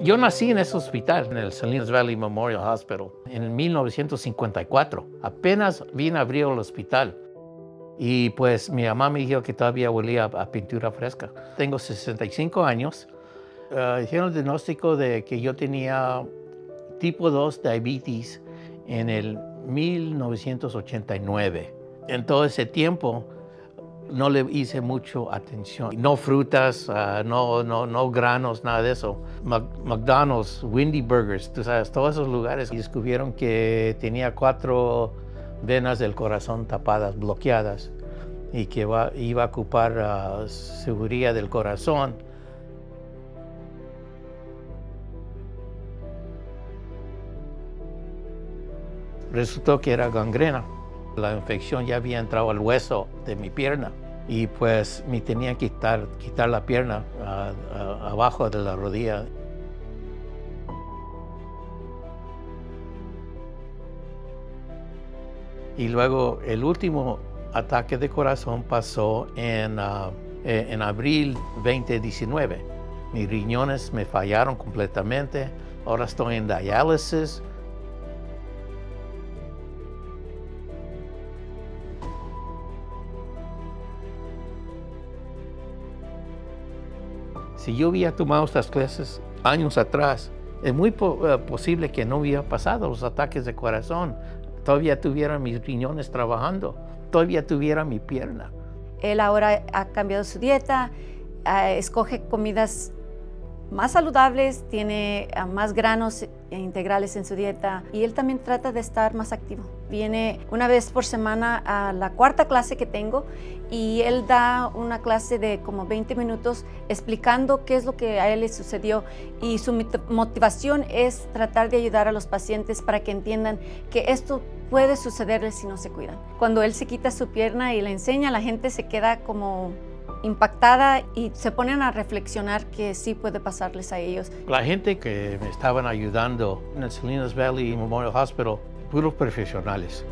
Yo nací en ese hospital, en el Salinas Valley Memorial Hospital, en 1954. Apenas vine a abrir el hospital. Y pues mi mamá me dijo que todavía olía a, pintura fresca. Tengo 65 años. Uh, hicieron el diagnóstico de que yo tenía tipo 2 diabetes en el 1989. En todo ese tiempo no le hice mucho atención. No frutas, uh, no, no, no granos, nada de eso. McDonald's, Windy Burgers, tú sabes, todos esos lugares. Descubrieron que tenía cuatro venas del corazón tapadas, bloqueadas, y que iba a ocupar uh, seguridad del corazón. Resultó que era gangrena. La infección ya había entrado al hueso de mi pierna y pues me tenía que quitar, quitar la pierna abajo de la rodilla. Y luego el último ataque de corazón pasó en, ah, e, en abril 2019. Mis riñones me fallaron completamente. Ahora estoy en diálisis Si yo hubiera tomado estas clases años atrás, es muy eh, posible que no hubiera pasado los ataques de corazón. Todavía tuviera mis riñones trabajando, todavía tuviera mi pierna. Él ahora ha cambiado su dieta, eh, escoge comidas más saludables, tiene ah, más granos integrales en su dieta y él también trata de estar más activo. Viene una vez por semana a la cuarta clase que tengo y él da una clase de como 20 minutos explicando qué es lo que a él le sucedió y su motivación es tratar de ayudar a los pacientes para que entiendan que esto puede sucederles si no se cuidan. Cuando él se quita su pierna y le enseña, la gente se queda como impactada y se ponen a reflexionar que sí puede pasarles a ellos. La gente que me estaban ayudando en el Salinas Valley Memorial Hospital, puros profesionales.